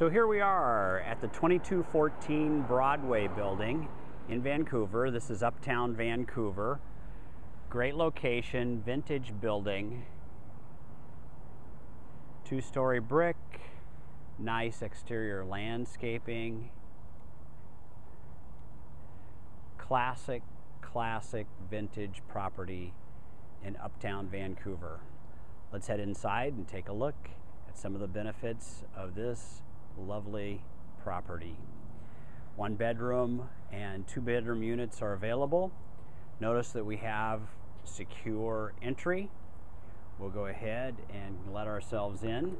So here we are at the 2214 Broadway building in Vancouver. This is uptown Vancouver. Great location, vintage building. Two story brick, nice exterior landscaping. Classic, classic vintage property in uptown Vancouver. Let's head inside and take a look at some of the benefits of this lovely property. One bedroom and two bedroom units are available. Notice that we have secure entry. We'll go ahead and let ourselves in.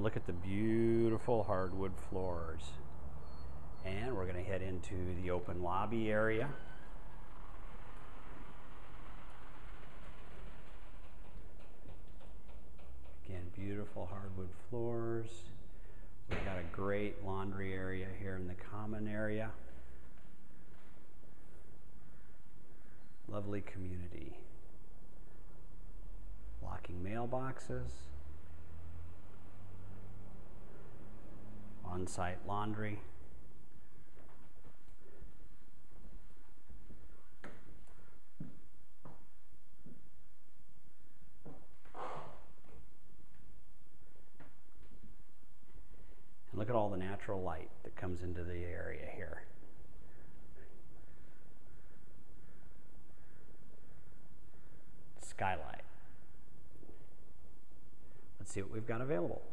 Look at the beautiful hardwood floors. And we're going to head into the open lobby area. Again, beautiful hardwood floors. We've got a great laundry area here in the common area. Lovely community. Locking mailboxes. On-site laundry. And look at all the natural light that comes into the area here. Skylight. Let's see what we've got available.